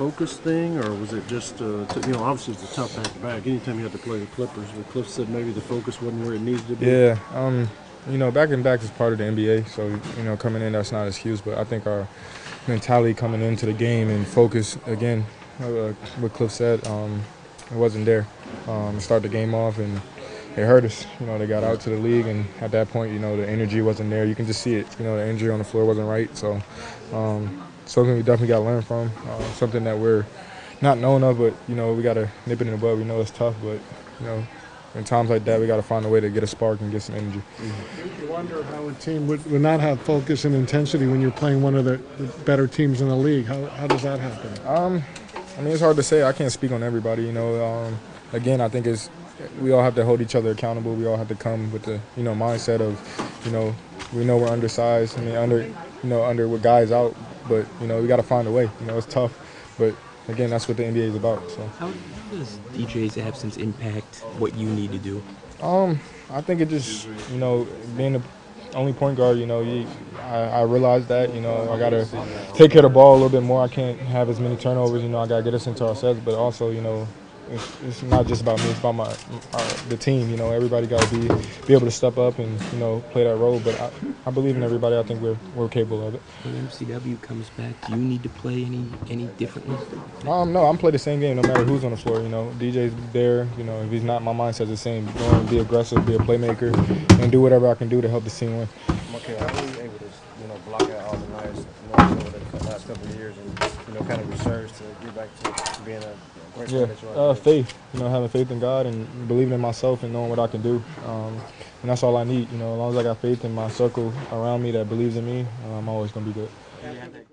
focus thing, or was it just, uh, you know, obviously it's a tough back to back. Anytime you had to play the Clippers, the Cliff said maybe the focus wasn't where it needed to be. Yeah, um, you know, back and back is part of the NBA, so you know, coming in that's not an excuse. But I think our mentality coming into the game and focus again, uh, what Cliff said, um, it wasn't there. Um, start the game off and it hurt us. You know, they got out to the league, and at that point, you know, the energy wasn't there. You can just see it. You know, the energy on the floor wasn't right. So, um, something we definitely got to learn from. Uh, something that we're not known of, but you know, we got to nip it in the bud. We know it's tough, but you know, in times like that, we got to find a way to get a spark and get some energy. You wonder how a team would, would not have focus and intensity when you're playing one of the, the better teams in the league. How, how does that happen? Um, I mean, it's hard to say. I can't speak on everybody. You know, um, again, I think it's we all have to hold each other accountable. We all have to come with the you know mindset of, you know, we know we're undersized. I mean, under you know under with guys out, but you know we got to find a way. You know, it's tough, but again, that's what the NBA is about. So. How, does DJ's absence impact what you need to do? Um, I think it just, you know, being the only point guard, you know, you, I, I realized that, you know, I got to take care of the ball a little bit more. I can't have as many turnovers, you know, I got to get us into our sets, but also, you know, it's, it's not just about me, it's about my, our, the team, you know, everybody got to be be able to step up and, you know, play that role, but I, I believe in everybody. I think we're, we're capable of it. When MCW comes back, do you need to play any any differently? Um, no, I'm play the same game no matter who's on the floor. You know, DJ's there. You know, if he's not, my mindset's the same. Go and be aggressive, be a playmaker, and do whatever I can do to help the team win. Okay, how were you able to, you know, block out all the knives more so over the last couple of years and, you know, kind of resurge to get back to being a great Yeah, that you are? uh, faith. You know, having faith in God and believing in myself and knowing what I can do. Um, and that's all I need. You know, as long as I got faith in my circle around me that believes in me, uh, I'm always gonna be good.